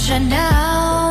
future now.